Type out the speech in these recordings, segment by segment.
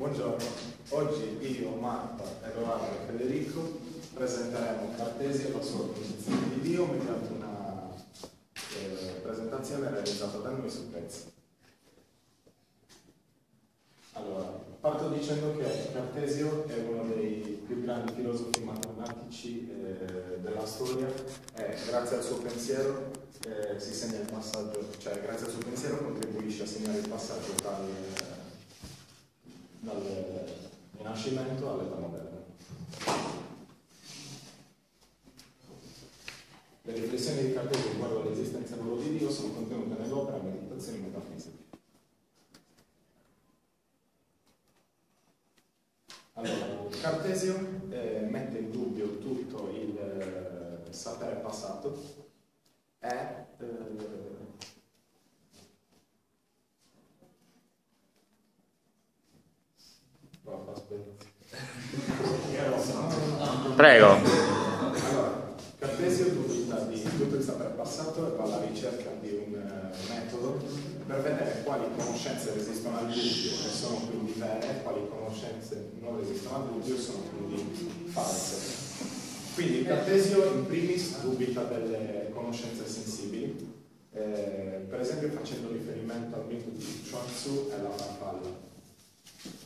Buongiorno, oggi io, Marta, Edoardo e Federico presenteremo Cartesio e la sua posizione di Dio mediante una eh, presentazione realizzata da noi su pezzi. Allora, parto dicendo che Cartesio è uno dei più grandi filosofi matematici eh, della storia e grazie al suo pensiero eh, si segna il passaggio, cioè grazie al suo pensiero contribuisce a segnare il passaggio dal, dal Rinascimento all'età moderna. Le riflessioni di Cartesio riguardo all'esistenza e di Dio sono contenute nell'opera Meditazioni metafisiche. Allora, Cartesio eh, mette in dubbio tutto il eh, sapere passato e Prego. Cartesio dubita di tutto il sapere passato e va alla ricerca di un uh, metodo per vedere quali conoscenze resistono al dubbio e sono quindi vere e quali conoscenze non resistono al dubbio e sono quindi false. Quindi Cartesio in primis dubita delle conoscenze sensibili, eh, per esempio facendo riferimento al mito di Chuang Tzu e alla farfalla.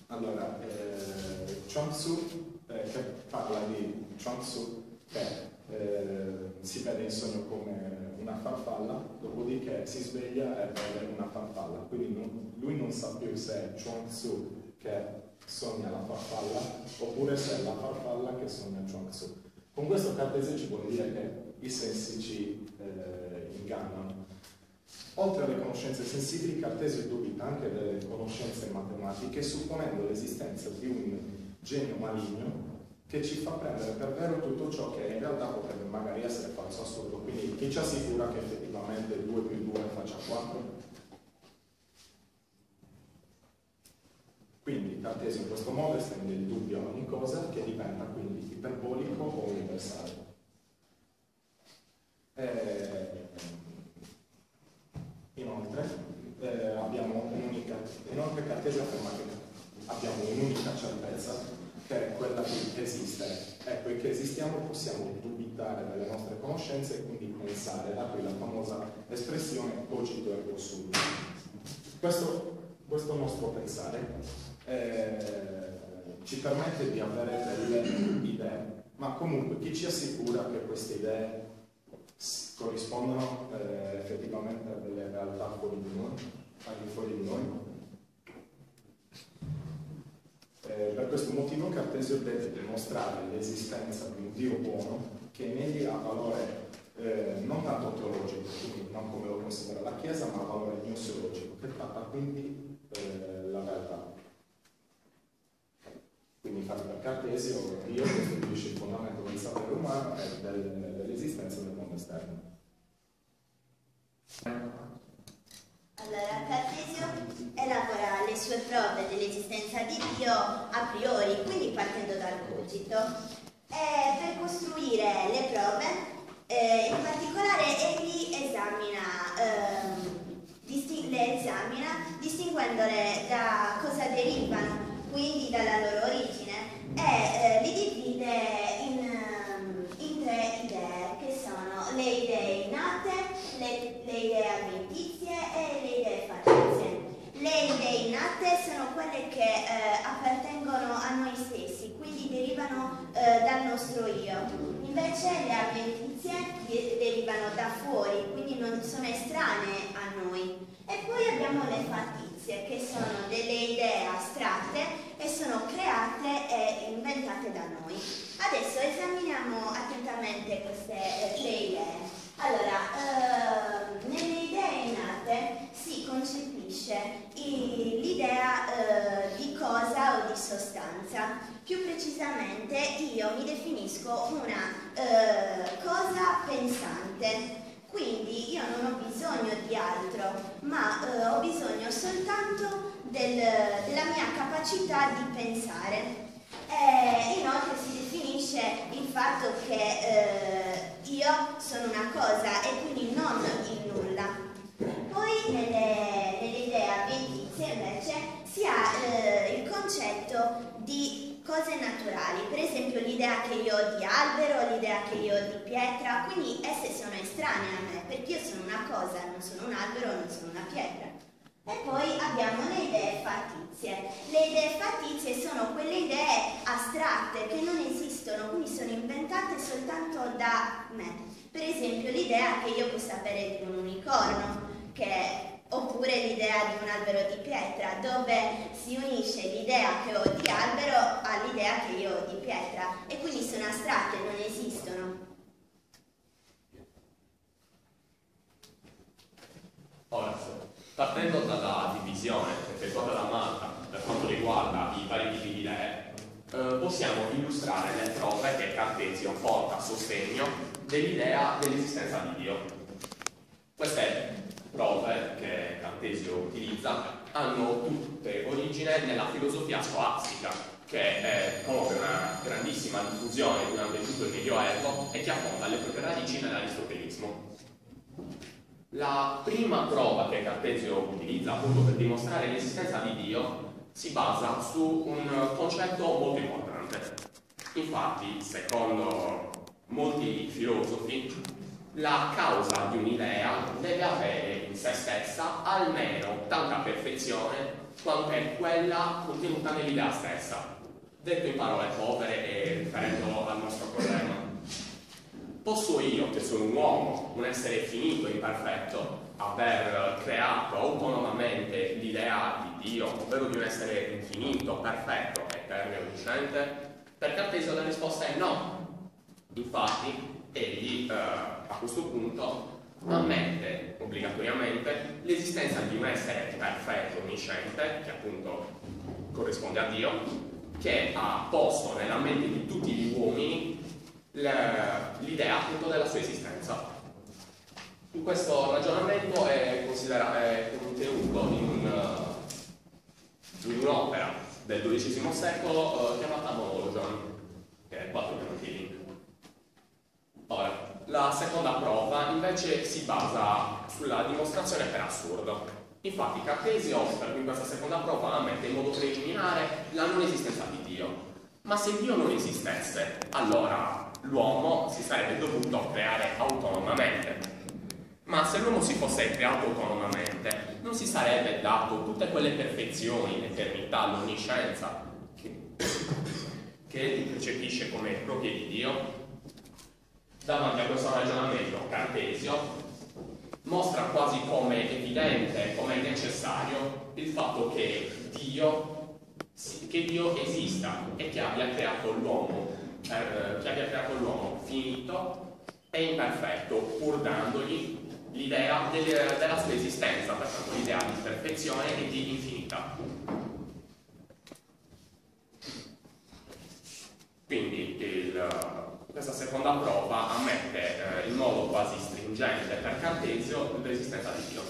Allora, eh, Chuang Tzu eh, che parla di Chuang Tzu che eh, si vede in sogno come una farfalla, dopodiché si sveglia e vede una farfalla. Quindi non, lui non sa più se è Chuang Tzu che sogna la farfalla oppure se è la farfalla che sogna Chuang Tzu. Con questo Cartesio ci vuole dire che i sensi ci eh, ingannano. Oltre alle conoscenze sensibili, Cartesio dubita anche delle conoscenze matematiche, supponendo l'esistenza di un genio maligno che ci fa prendere per vero tutto ciò che in realtà potrebbe magari essere falso assurdo. Quindi chi ci assicura che effettivamente 2 più 2 faccia 4? Quindi Cartesio in questo modo estende il dubbio a ogni cosa che diventa quindi iperbolico o universale. Eh, inoltre, eh, abbiamo un'unica, inoltre Cartesio afferma che abbiamo un'unica certezza che è quella di esistere. E poiché esistiamo possiamo dubitare delle nostre conoscenze e quindi pensare, da qui la famosa espressione cogito ergo sum. Questo, questo nostro pensare eh, ci permette di avere delle idee, ma comunque chi ci assicura che queste idee corrispondono eh, effettivamente a delle realtà fuori di noi, fuori di noi? Eh, per questo motivo Cartesio deve dimostrare l'esistenza di un Dio buono che in egli ha valore eh, non tanto teologico, quindi non come lo considera la Chiesa, ma valore gnoseologico, che tratta quindi eh, la realtà. Quindi infatti per Cartesio Dio costituisce il fondamento del sapere umano e del, dell'esistenza del mondo esterno. Allora, Cartesio elabora le sue prove dell'esistenza di Dio a priori, quindi partendo dal cogito. E per costruire le prove, eh, in particolare egli esamina, eh, le esamina distinguendole da cosa derivano quindi dalla loro origine, e eh, li divide in, ehm, in, tre idee, che sono le idee innate, le, le idee avventizie e le idee fattizie. Le idee innate sono quelle che eh, appartengono a noi stessi, quindi derivano eh, dal Invece le avventizie derivano da fuori, quindi non sono estranee a noi. E poi abbiamo le fattizie, che sono delle idee astratte e sono create e inventate da noi. Adesso esaminiamo attentamente queste eh, tre idee. Allora, eh, nelle idee innate si concepisce l'idea eh, di cosa o di sostanza. Più precisamente io mi definisco una eh, cosa pensante. Quindi io non ho bisogno di altro, ma eh, ho bisogno soltanto del, della mia capacità di pensare. E inoltre si definisce il fatto che eh, io sono una cosa e quindi non il nulla. Poi nelle, nelle idee avventizie invece si ha eh, il concetto di cose naturali, per esempio l'idea che io ho di albero, l'idea che io ho di pietra, quindi esse sono estranee a me, perché io sono una cosa, non sono un albero, non sono una pietra. E poi abbiamo le idee fattizie. Le idee fattizie sono quelle idee astratte che non esistono, quindi sono inventate soltanto da me. Per esempio l'idea che io possa avere di un unicorno, che oppure l'idea di un albero di pietra, dove si unisce l'idea che ho di albero all'idea che io ho di pietra e quindi sono astratte, non esistono. Ora, partendo dalla divisione effettuata da Malta per quanto riguarda i vari tipi di idee, eh, possiamo illustrare le prove che Cartesio porta a sostegno dell'idea dell'esistenza di Dio. Queste Cartesio utilizza hanno tutte origine nella filosofia scolastica, che è, conobbe una grandissima diffusione durante tutto il Medioevo e che affonda le proprie radici nell'aristotelismo. La prima prova che Cartesio utilizza appunto per dimostrare l'esistenza di Dio si basa su un concetto molto importante. Infatti, secondo molti filosofi, la causa di un'idea deve avere in se stessa almeno tanta perfezione quanto è quella contenuta nell'idea stessa. Detto in parole povere e riferendo al nostro problema. Posso io, che sono un uomo, un essere finito e imperfetto, aver creato autonomamente l'idea di Dio, ovvero di un essere infinito, perfetto, eterno e onnisciente? Per Cartesio la risposta è no. Infatti, egli eh, a questo punto ammette obbligatoriamente l'esistenza di un essere perfetto, onnisciente, che appunto corrisponde a Dio, che ha posto nella mente di tutti gli uomini l'idea appunto della sua esistenza. Questo ragionamento è, è contenuto in, un, in un'opera del XII secolo eh, chiamata Monologion, che è la seconda prova invece si basa sulla dimostrazione per assurdo. Infatti Cartesio, in questa seconda prova, ammette in modo preliminare la non esistenza di Dio. Ma se Dio non esistesse, allora l'uomo si sarebbe dovuto creare autonomamente. Ma se l'uomo si fosse creato autonomamente, non si sarebbe dato tutte quelle perfezioni, l'eternità, l'onniscienza che, che percepisce come proprie di Dio davanti a questo ragionamento Cartesio mostra quasi come evidente, come necessario il fatto che Dio, che Dio esista e che abbia creato l'uomo, eh, che abbia creato l'uomo finito e imperfetto, pur dandogli l'idea del, della sua esistenza, pertanto l'idea di perfezione e di infinità. Quindi il, questa seconda prova ammette eh, in modo quasi stringente per Cartesio l'esistenza di Dio.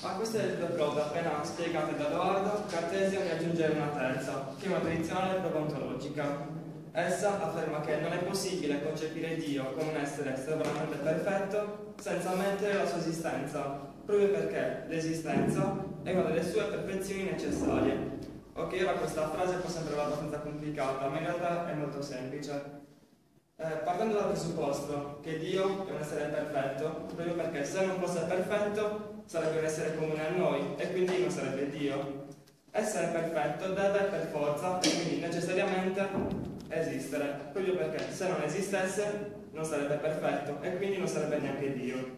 A queste due prove appena spiegate da Edoardo, Cartesio ne aggiunge una terza, che è una tradizionale prova ontologica. Essa afferma che non è possibile concepire Dio come un essere sovranamente perfetto senza ammettere la sua esistenza, proprio perché l'esistenza è una delle sue perfezioni necessarie Ok, ora questa frase può sembrare abbastanza complicata, ma in realtà è molto semplice. Eh, partendo dal presupposto che Dio è un essere perfetto, proprio perché se non fosse perfetto sarebbe un essere comune a noi e quindi non sarebbe Dio. Essere perfetto deve per forza e quindi necessariamente esistere, proprio perché se non esistesse non sarebbe perfetto e quindi non sarebbe neanche Dio.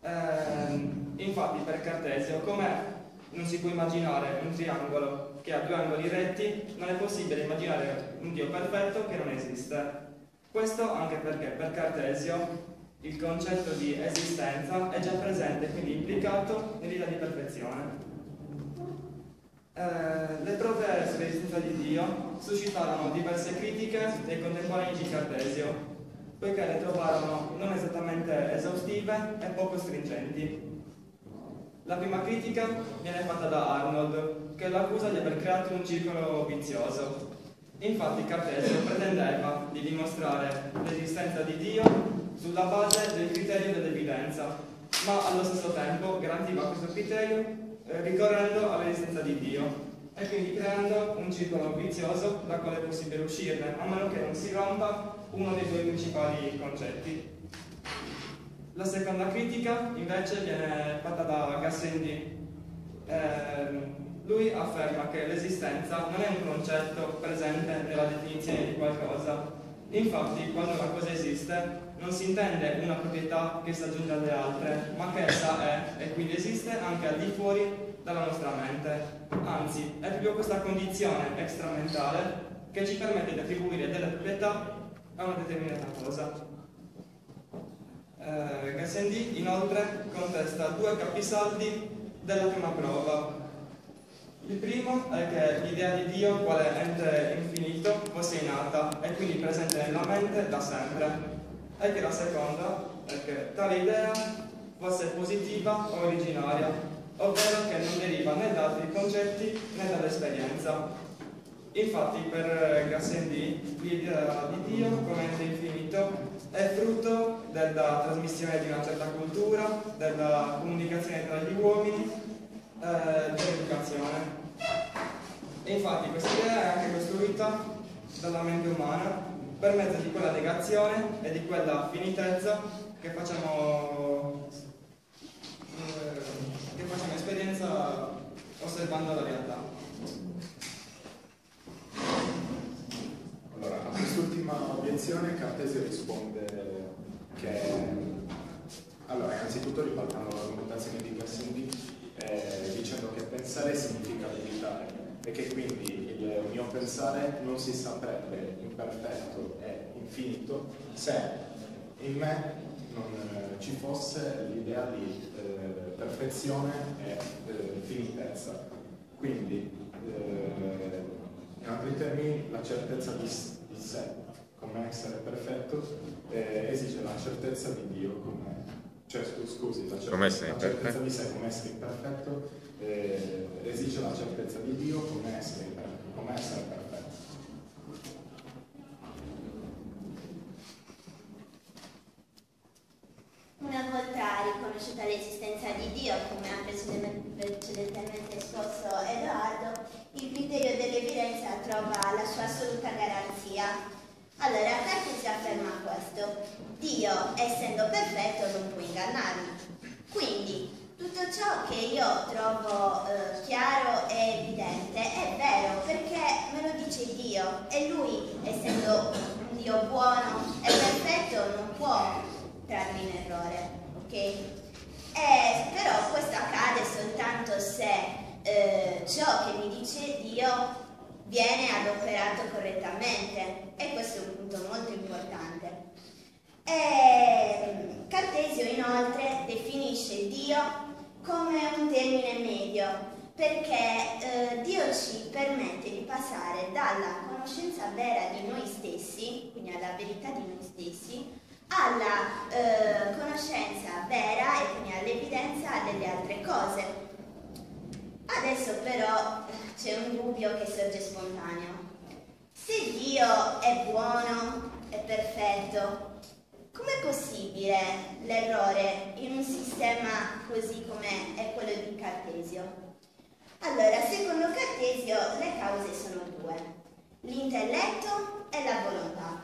Eh, infatti per Cartesio, come non si può immaginare un triangolo che ha due angoli retti, non è possibile immaginare un Dio perfetto che non esiste. Questo anche perché per Cartesio il concetto di esistenza è già presente, quindi implicato nell'idea di perfezione. Eh, le prove sull'esistenza di Dio suscitarono diverse critiche dei contemporanei di Cartesio, poiché le trovarono non esattamente esaustive e poco stringenti. La prima critica viene fatta da Arnold, che l'accusa di aver creato un circolo vizioso. Infatti Cartesio pretendeva di dimostrare l'esistenza di Dio sulla base del criterio dell'evidenza, ma allo stesso tempo garantiva questo criterio eh, ricorrendo all'esistenza di Dio e quindi creando un circolo vizioso da quale è possibile uscirne, a meno che non si rompa uno dei due principali concetti. La seconda critica invece viene fatta da Gassendi. Eh, lui afferma che l'esistenza non è un concetto presente nella definizione di qualcosa. Infatti, quando una cosa esiste, non si intende una proprietà che si aggiunge alle altre, ma che essa è e quindi esiste anche al di fuori dalla nostra mente. Anzi, è proprio questa condizione extramentale che ci permette di attribuire delle proprietà a una determinata cosa. Eh, Gassendi inoltre contesta due capisaldi della prima prova. Il primo è che l'idea di Dio quale ente infinito fosse innata e quindi presente nella mente da sempre. E che la seconda è che tale idea fosse positiva o originaria ovvero che non deriva né da altri concetti né dall'esperienza. Infatti per Gassendi l'idea di Dio come ente infinito è frutto della trasmissione di una certa cultura, della comunicazione tra gli uomini, eh, dell'educazione. E infatti questa idea è anche costruita dalla mente umana per mezzo di quella negazione e di quella finitezza che facciamo eh, che facciamo esperienza osservando la realtà. Allora, a quest'ultima obiezione Cartesio risponde che, allora, innanzitutto ribaltando l'argomentazione di Gassendi, eh, dicendo che pensare significa meditare e che quindi il mio pensare non si saprebbe imperfetto e infinito se in me non eh, ci fosse l'idea di eh, perfezione e eh, finitezza. Quindi, eh, in altri termini, la certezza di, di sé come essere perfetto eh, esige la certezza di Dio come cioè scusi, la certezza, la certezza di sé come essere imperfetto eh, esige la certezza di Dio come essere, come essere perfetto. Una volta riconosciuta l'esistenza di Dio, come ha precedentemente esposto Edoardo, il criterio dell'evidenza trova la sua assoluta garanzia. Allora, si afferma questo. Dio, essendo perfetto, non può ingannarmi. Quindi, tutto ciò che io trovo eh, chiaro e evidente è vero perché me lo dice Dio e Lui, essendo un Dio buono e perfetto, non può trarmi in errore, ok? Eh, però questo accade soltanto se eh, ciò che mi dice Dio viene adoperato correttamente e questo è un punto molto importante. E, ehm, Cartesio inoltre definisce Dio come un termine medio perché eh, Dio ci permette di passare dalla conoscenza vera di noi stessi, quindi alla verità di noi stessi, alla eh, conoscenza vera e quindi all'evidenza delle altre cose. Adesso però c'è un dubbio che sorge spontaneo. Se Dio è buono, è perfetto, com'è possibile l'errore in un sistema così come è quello di Cartesio? Allora, secondo Cartesio le cause sono due, l'intelletto e la volontà.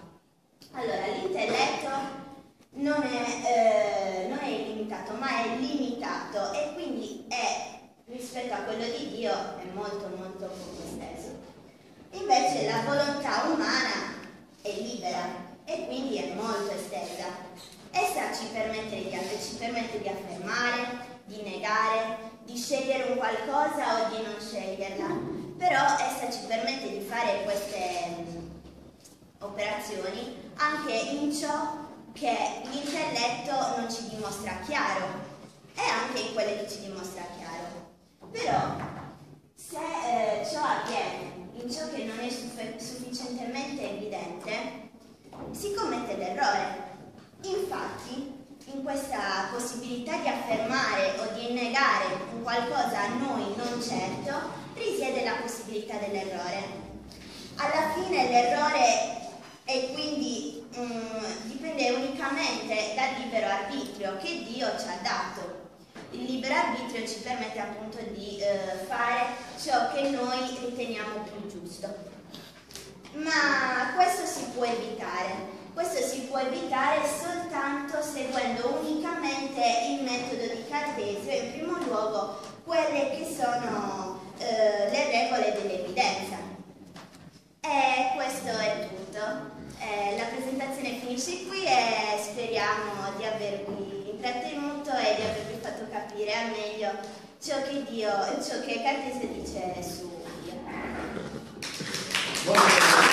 Allora, l'intelletto non è, eh, non è illimitato, ma è limitato e quindi è, rispetto a quello di Dio, è molto molto poco esteso. Invece la volontà umana è libera e quindi è molto estesa. Essa ci permette di, ci permette di affermare, di negare, di scegliere un qualcosa o di non sceglierla, però essa ci permette di fare queste um, operazioni anche in ciò che l'intelletto non ci dimostra chiaro e anche in quelle che ci dimostra chiaro. Però se eh, ciò avviene in ciò che non è sufficientemente evidente, si commette l'errore. Infatti, in questa possibilità di affermare o di negare un qualcosa a noi non certo, risiede la possibilità dell'errore. Alla fine l'errore e quindi um, dipende unicamente dal libero arbitrio che Dio ci ha dato. il libero arbitrio ci permette appunto di eh, fare ciò che noi riteniamo più giusto. Ma questo si può evitare. Questo si può evitare soltanto seguendo unicamente il metodo di Cartesio, in primo luogo quelle che sono eh, le regole dell'evidenza. E questo è tutto. Eh, la presentazione finisce qui e speriamo di avervi intrattenuto e di avervi fatto capire al meglio ciò che, Dio, ciò che Cartesio dice su Dio.